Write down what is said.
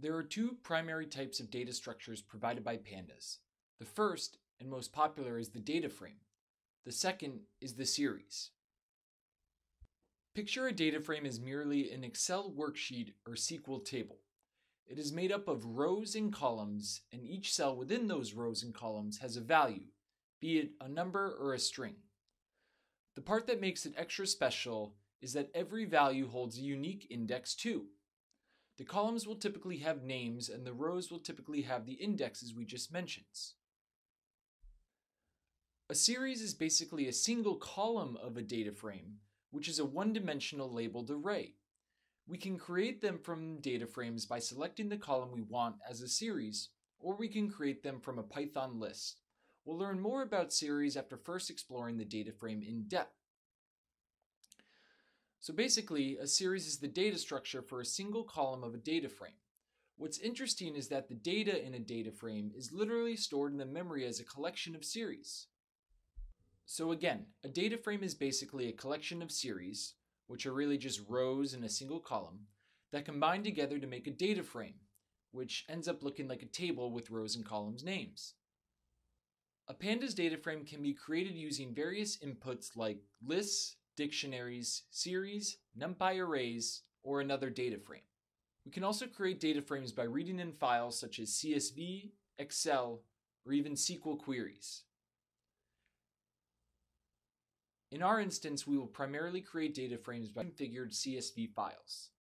There are two primary types of data structures provided by pandas. The first and most popular is the data frame. The second is the series. Picture a data frame as merely an Excel worksheet or SQL table. It is made up of rows and columns, and each cell within those rows and columns has a value, be it a number or a string. The part that makes it extra special is that every value holds a unique index too. The columns will typically have names and the rows will typically have the indexes we just mentioned. A series is basically a single column of a data frame, which is a one-dimensional labeled array. We can create them from data frames by selecting the column we want as a series, or we can create them from a Python list. We'll learn more about series after first exploring the data frame in depth. So basically, a series is the data structure for a single column of a data frame. What's interesting is that the data in a data frame is literally stored in the memory as a collection of series. So again, a data frame is basically a collection of series, which are really just rows in a single column, that combine together to make a data frame, which ends up looking like a table with rows and columns names. A pandas data frame can be created using various inputs like lists, dictionaries, series, NumPy arrays, or another data frame. We can also create data frames by reading in files such as CSV, Excel, or even SQL queries. In our instance, we will primarily create data frames by configured CSV files.